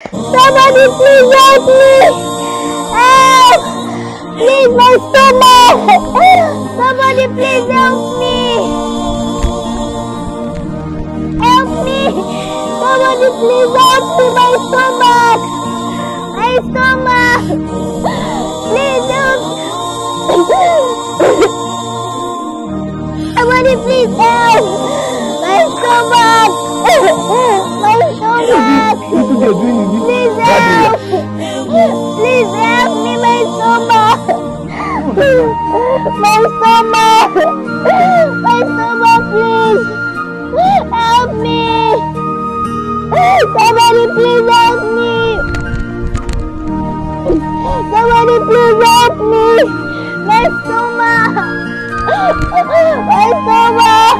Somebody please help me! Help! Please, my stomach! Somebody please help me! Help me! Somebody please help me! My stomach! My stomach! Please help! Somebody please help! My stomach! My stomach! Please help! Please help me, my stomach! My stomach! My stomach, please! Help me! Somebody please help me! Somebody please help me! My stomach! My stomach!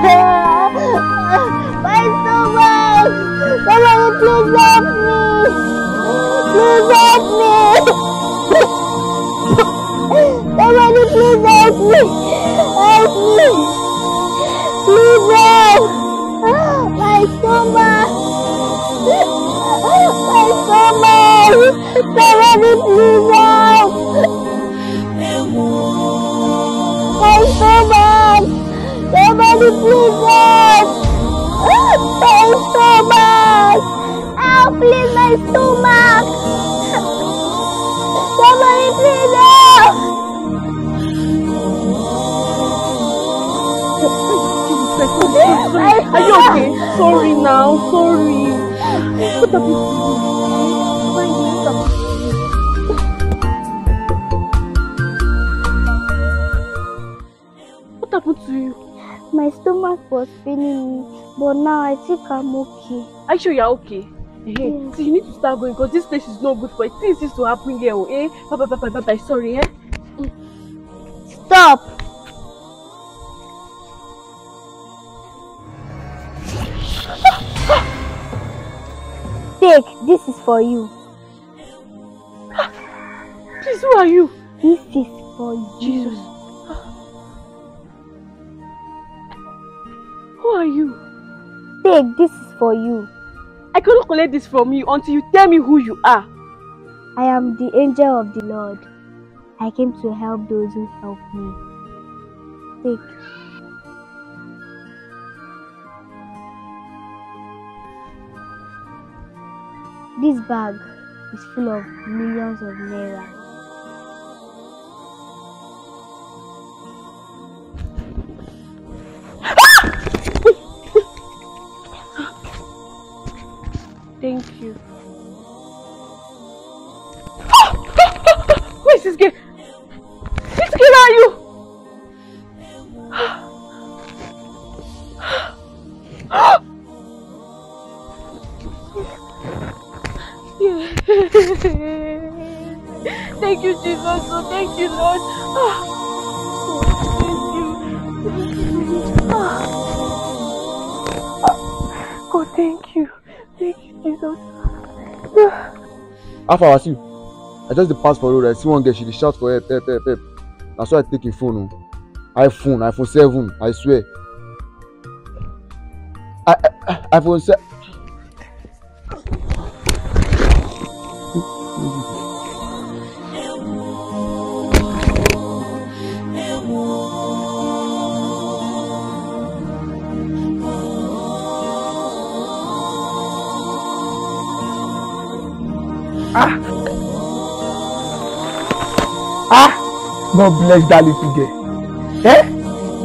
Somebody please help me! Help me! Please help! My stomach! My stomach! Somebody please help! My stomach! Somebody please help! My stomach! Help, please, my stomach! Are you okay? Sorry now, sorry. What have you What happened to you? My stomach was paining me, but now I think I'm okay. Are you sure you're okay? Hey, Yes. so you need to start going because this place is not good for it. Things used to happen here, eh? Bye bye bye bye bye. Sorry, eh? Stop! Take, this is for you. Please, who are you? This is for you. Jesus. Who are you? Take, this is for you. I cannot collect this from you until you tell me who you are. I am the angel of the Lord. I came to help those who help me. Take. This bag is full of millions of naira. Thank you, Jesus. Oh, thank you, Lord. Ah. Oh, thank you. Thank you. Oh, thank you. Thank you, Jesus. How far was you? I just dey pass for road I see one girl she dey shout for help help help help. Na so I take im phone o. iPhone iPhone seven I swear. I, I, iPhone se. Ah! God bless that little girl. Eh?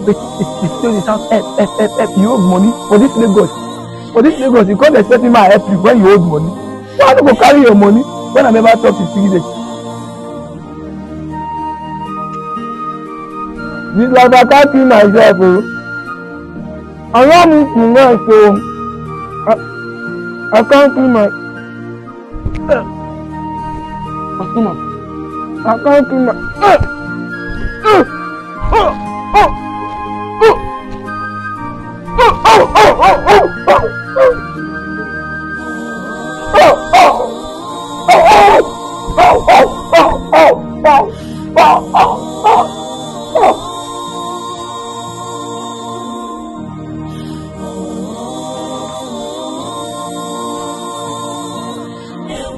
Wait, it, it still dey shout help, help, help, help. You hold money for this Lagos. For this Lagos, you come expect me to help you when you hold money. Why I no go carry your money when I never talk to three days? This life I can't kill myself o. Allow me to rest o. I, I can't kill あ、そうなの？くん、うんうん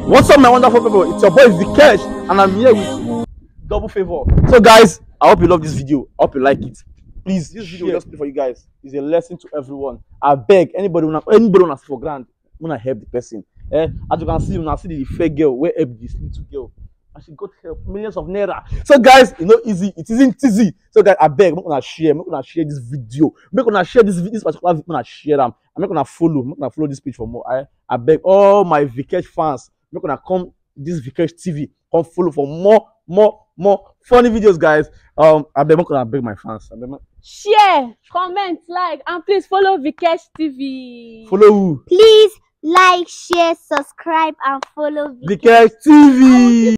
What's up, my wonderful people? It's your boy Vikesh, and I'm here with Double Favor. So, guys, I hope you love this video. I hope you like it. Please, this video just play for you guys. It's a lesson to everyone. I beg anybody wanna anybody wanna for grant, wanna help the person. Eh? As you can see, when I see the fair girl where help this little girl. And she got help millions of naira. So guys, you know easy. It isn't easy. So guys, I beg, make una share, make una share this video, make una share this this particular video, make una share them. And make una follow, make una follow this page for more. I I beg all my Vikesh fans, make una come this Vikesh TV, come follow for more, more, more funny videos, guys. Um, I beg, make una beg my fans. I beg, make- Share, comment, like, and please follow Vikesh TV. follow who? Please like, share, subscribe, and follow. Vikesh TV.